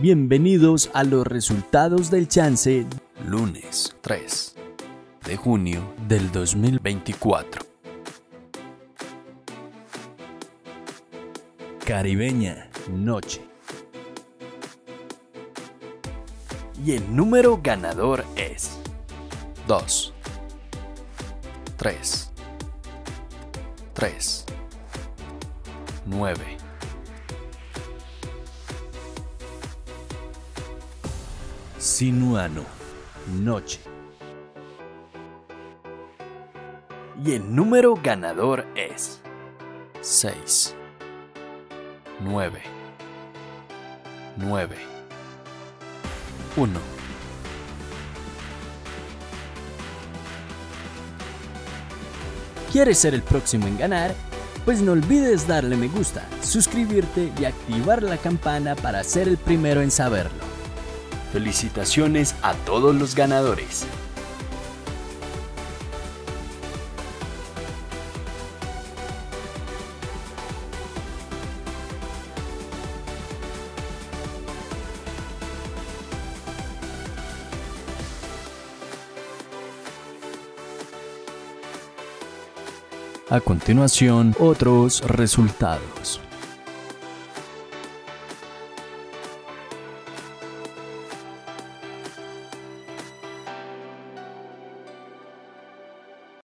Bienvenidos a los resultados del chance lunes 3 de junio del 2024. Caribeña Noche. Y el número ganador es 2, 3, 3, 9. Sinuano, noche. Y el número ganador es 6, 9, 9, 1. ¿Quieres ser el próximo en ganar? Pues no olvides darle me gusta, suscribirte y activar la campana para ser el primero en saberlo. Felicitaciones a todos los ganadores. A continuación, otros resultados.